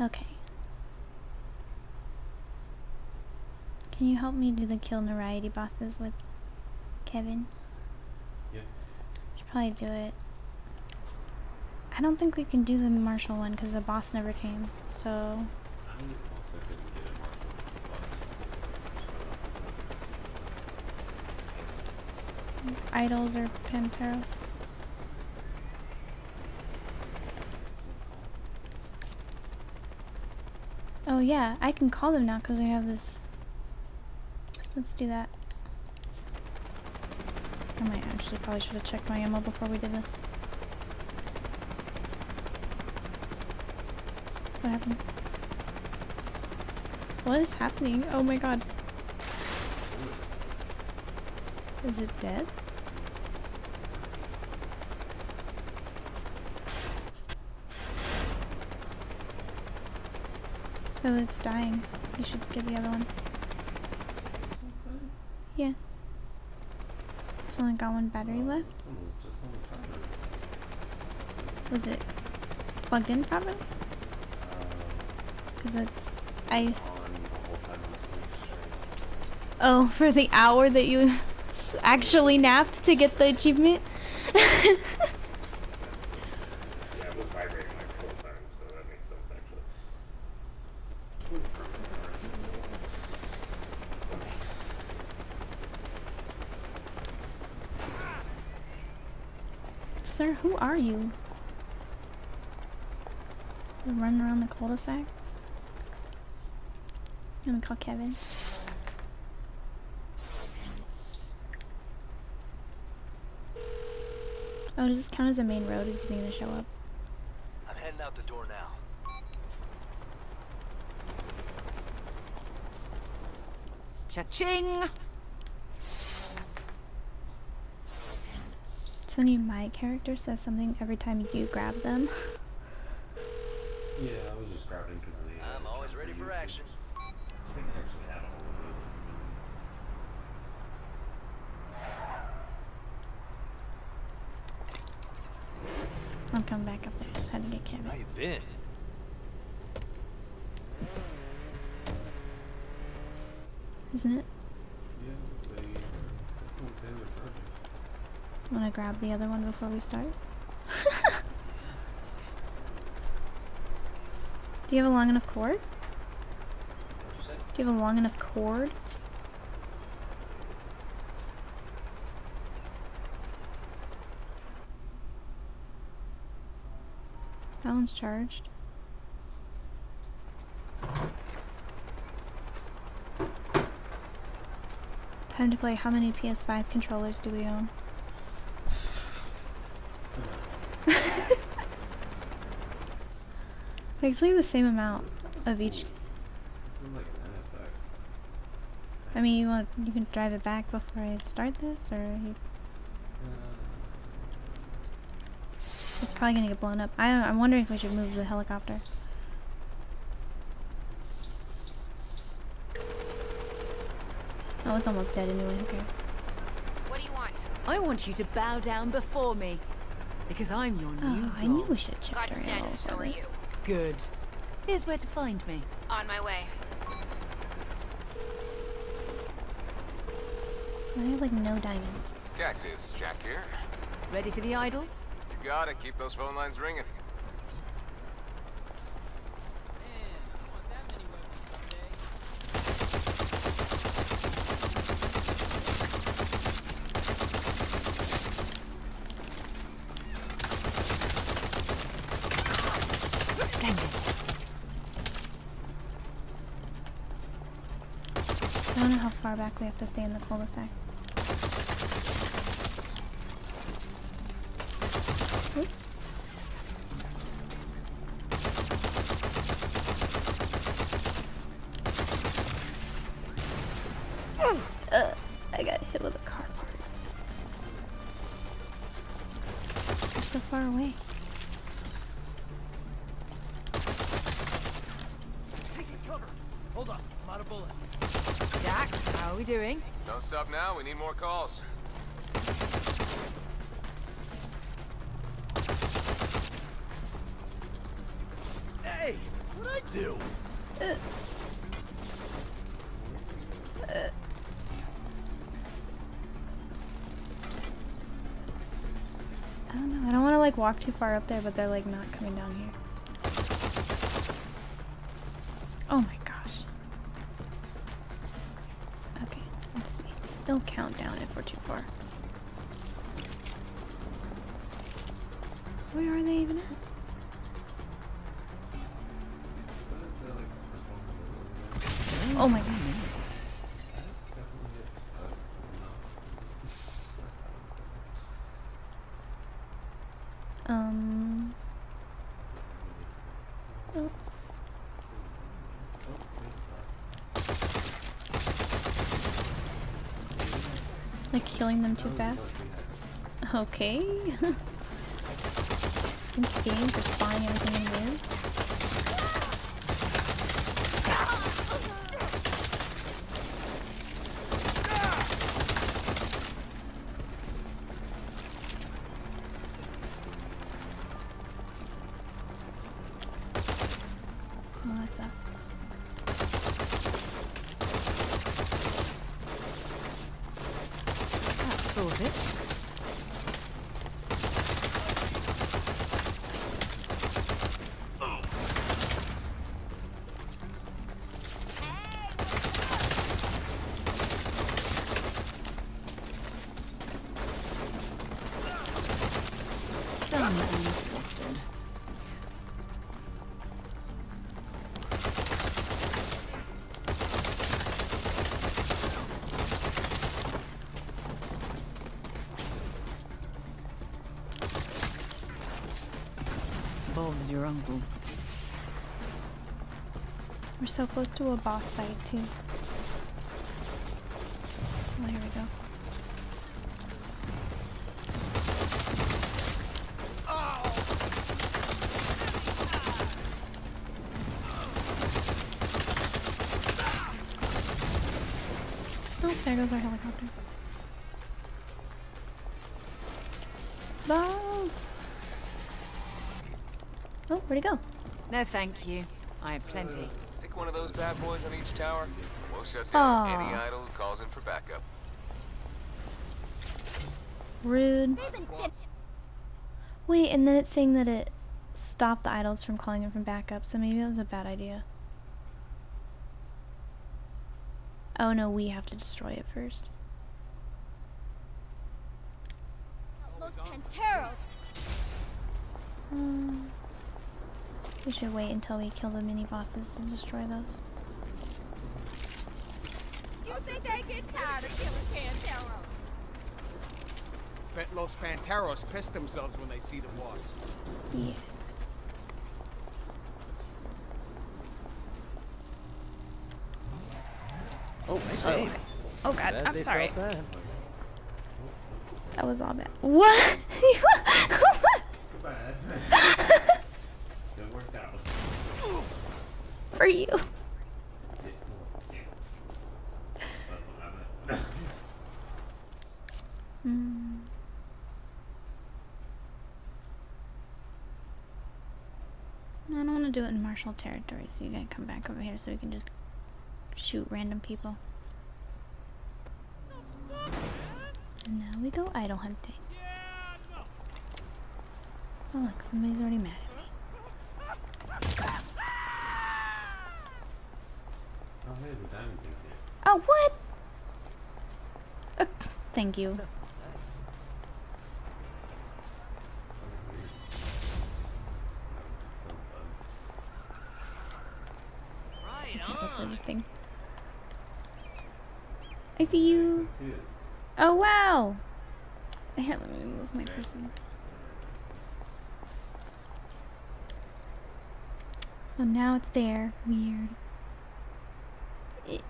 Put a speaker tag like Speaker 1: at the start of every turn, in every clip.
Speaker 1: Okay. Can you help me do the kill notoriety bosses with Kevin?
Speaker 2: Yeah.
Speaker 1: Should probably do it. I don't think we can do the Marshall one because the boss never came. So
Speaker 2: I also couldn't get a Marshall
Speaker 1: idols or Panteros. Oh yeah, I can call them now because I have this. Let's do that. I might actually probably should have checked my ammo before we did this. What happened? What is happening? Oh my god. Is it dead? Oh, it's dying. You should get the other one. Yeah. It's only got one battery left.
Speaker 2: Was just on the charger.
Speaker 1: Was it plugged in properly? Uh, because it's... I...
Speaker 2: On the whole time this week straight.
Speaker 1: Oh, for the hour that you actually napped to get the achievement?
Speaker 3: That's what, yeah, it was vibrating like the whole time, so that makes sense actually.
Speaker 1: Sir, who are you? You running around the cul-de-sac? I'm gonna call Kevin. Oh, does this count as a main road? Is he gonna show up?
Speaker 4: I'm heading out the door now.
Speaker 5: Cha-ching!
Speaker 1: So any my character says something every time you grab them.
Speaker 2: Yeah, I was just grabbing because of the. uh,
Speaker 4: I'm always ready for action.
Speaker 2: I'm I actually had all of those.
Speaker 1: I'll come back up there. Just had to get
Speaker 4: How
Speaker 1: Kevin.
Speaker 4: you been?
Speaker 1: Isn't it?
Speaker 2: Yeah, they.
Speaker 1: Wanna grab the other one before we start? Do you have a long enough cord? Do you have a long enough cord? That one's charged. Time to play. How many PS5 controllers do we own? Basically the same amount of each.
Speaker 2: Like.
Speaker 1: I mean, you want you can drive it back before I start this, or you,
Speaker 2: Uh,
Speaker 1: it's probably gonna get blown up. I don't. I'm wondering if we should move the helicopter. Oh, it's almost dead anyway. Okay.
Speaker 6: What do you want?
Speaker 5: I want you to bow down before me. Because I'm your new
Speaker 1: Oh, I knew we should check
Speaker 6: God's
Speaker 1: our
Speaker 6: dead, so are you.
Speaker 5: Good. Here's where to find me.
Speaker 6: On my way.
Speaker 1: I have like no diamonds.
Speaker 7: Cactus, Jack here.
Speaker 5: Ready for the idols?
Speaker 7: You gotta Keep those phone lines ringing.
Speaker 1: To stay in the cul-de-sac.
Speaker 7: Stop now. We need more calls.
Speaker 4: Hey! What'd I do.
Speaker 1: I don't know. I don't want to like walk too far up there, but they're like not coming down here. Count down if we're too far. Where are they even at? Oh my god. Um. oh. Like killing them too fast? Okay. Thank you game for spying everything in
Speaker 5: Bob's your uncle.
Speaker 1: We're so close to a boss fight too. Oh, here we go. Oh, there goes our helicopter. Boss! Oh, where'd he go?
Speaker 5: No, thank you. I have plenty.
Speaker 7: Uh, stick one of those bad boys on each tower. We'll shut down
Speaker 1: Aw.
Speaker 7: any idol who calls in for backup.
Speaker 1: Rude. Wait, and then it's saying that it stopped the idols from calling in from backup, so maybe that was a bad idea. Oh no, we have to destroy it first.
Speaker 8: Los Panteros.
Speaker 1: Um, we should wait until we kill the mini bosses to destroy those.
Speaker 8: You think they get tired of killing Panteros?
Speaker 4: Bet Los Panteros piss themselves when they see the boss.
Speaker 1: Yeah.
Speaker 9: Oh, I same.
Speaker 1: Oh god,
Speaker 9: Glad
Speaker 1: I'm sorry.
Speaker 9: that.
Speaker 1: That was all bad. What?
Speaker 2: Bad. it out.
Speaker 1: For you. Hmm. I don't want to do it in Marshall territory, so you gotta come back over here so we can just shoot random people. And now we go idol hunting. Oh look, somebody's already mad at me.
Speaker 2: Oh, hey, the diamond thing's here.
Speaker 1: Oh, what? Uh, thank you. See you. Oh wow! Here, let me move my person. Oh, now it's there. Weird. It-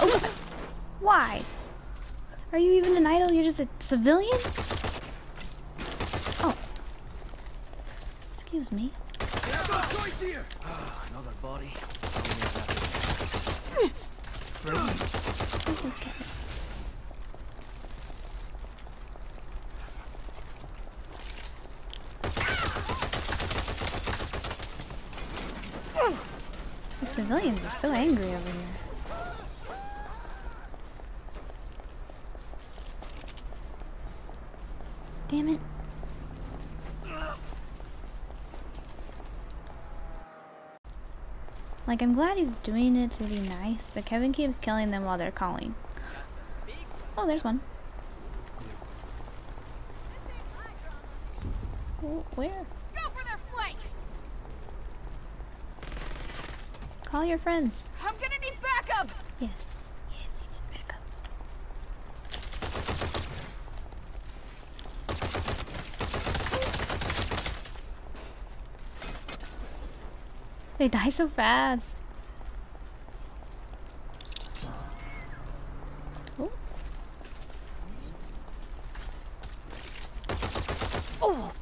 Speaker 1: Oh, why? Are you even an idol? You're just a civilian? Oh. Excuse me.
Speaker 4: another body.
Speaker 1: The civilians are so angry over here. Damn it. Like, I'm glad he's doing it to be nice, but Kevin keeps killing them while they're calling. Oh, there's one. Wh- Where?
Speaker 8: Go for their flank.
Speaker 1: Call your friends.
Speaker 8: I'm gonna need backup.
Speaker 1: Yes, you need backup. They die so fast. Oh. Oh.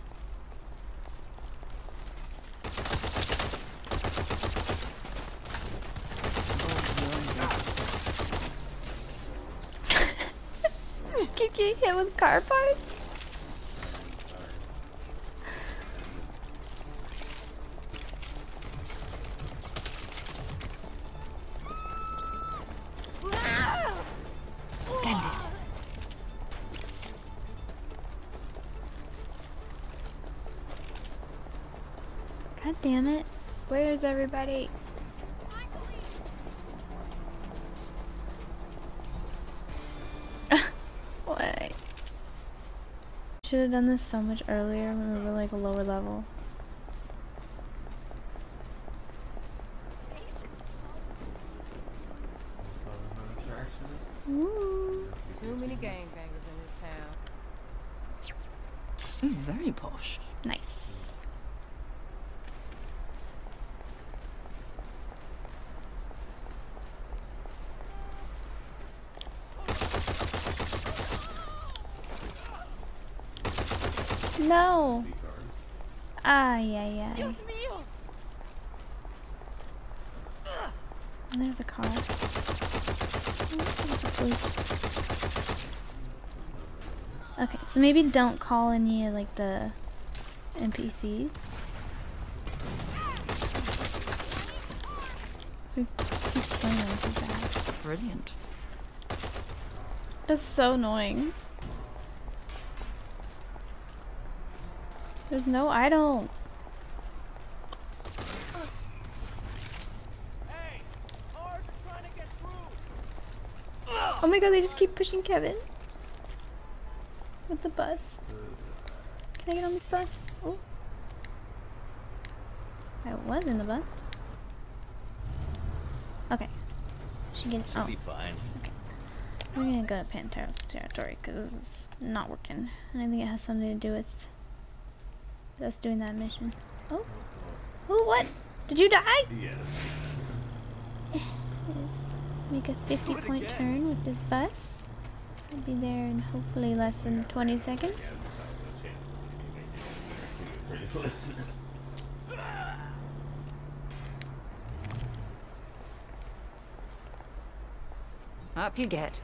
Speaker 1: Keep getting hit with car parts. God damn it. Where's everybody? Why? Should have done this so much earlier when we were like a lower level. Ooh.
Speaker 8: Too many gangbangers in this town.
Speaker 5: Very posh.
Speaker 1: Nice. No. Ay, ay, ay. And there's a car. There's a police. Okay, so maybe don't call any of like the NPCs. So keep killing them so bad.
Speaker 5: Brilliant.
Speaker 1: That's so annoying. There's no items.
Speaker 4: Hey, cars are trying to get through.
Speaker 1: Oh my god, they just keep pushing Kevin. With the bus. Can I get on this bus? Oh. I was in the bus. Okay. Should get oh.
Speaker 4: fine. Okay.
Speaker 1: We're gonna go to Panteros territory because this is not working. And I think it has something to do with us doing that mission. Oh. Oh, what? Did you die?
Speaker 2: Yes.
Speaker 1: Make a 50 point turn with this bus. I'll be there in hopefully less than 20 seconds.
Speaker 5: Up you get.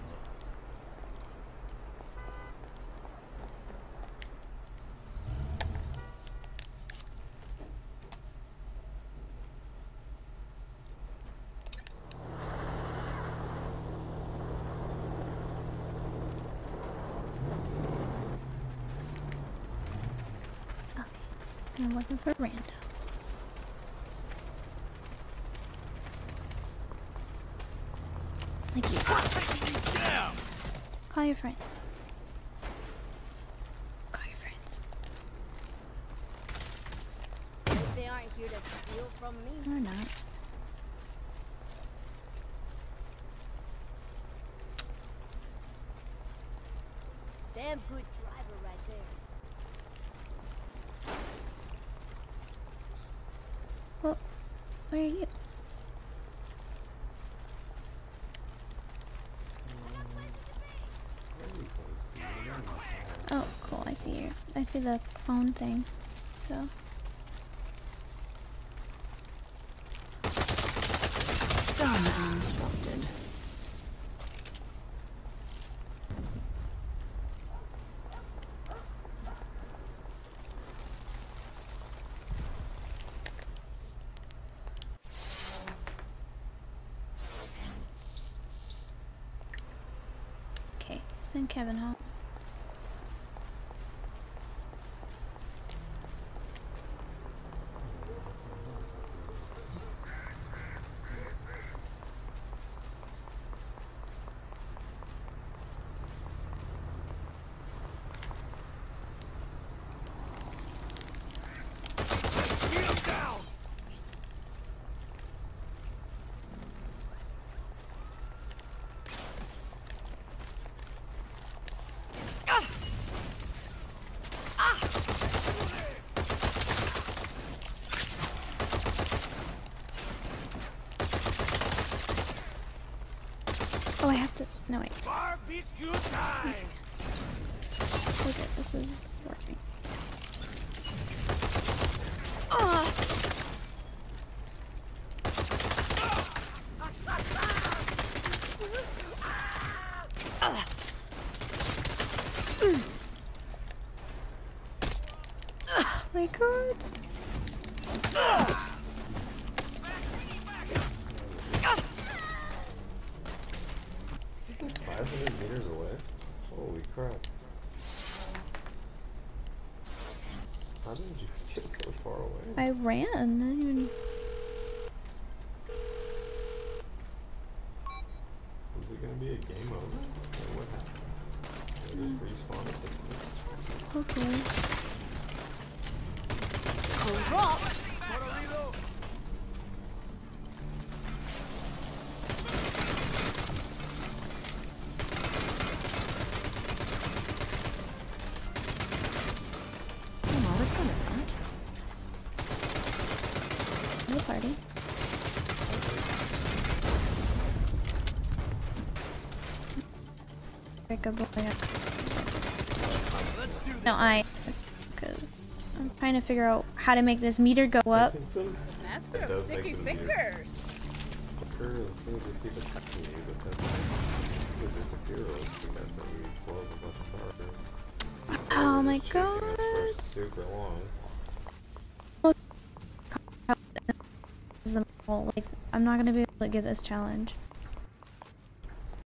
Speaker 1: I'm looking for randos. Like you. Call your friends. Call your friends.
Speaker 8: They aren't here to steal from me.
Speaker 1: Or not.
Speaker 8: Damn good driver
Speaker 1: Where are you? Oh, cool. I see you. I see the phone thing. So. Oh, busted. Kevin home.
Speaker 4: Get him down!
Speaker 1: Oh, I have to. No, wait.
Speaker 4: Barbecue time!
Speaker 1: Okay, this is working. Ah! Oh my god. I ran. I didn't even.
Speaker 2: Is it gonna be a game over? Or what happened? Did just respawn at this point?
Speaker 5: Rock.
Speaker 1: Pick a boy up. No, I. Because I'm trying to figure out how to make this meter go up.
Speaker 8: Master of sticky fingers.
Speaker 2: fucker as soon as they keep attacking you, but then they disappear or we got that we blow up a bunch of stars.
Speaker 1: Oh my
Speaker 2: just chasing us
Speaker 1: god.
Speaker 2: For super long.
Speaker 1: This is the- well, Like, I'm not gonna be able to get this challenge.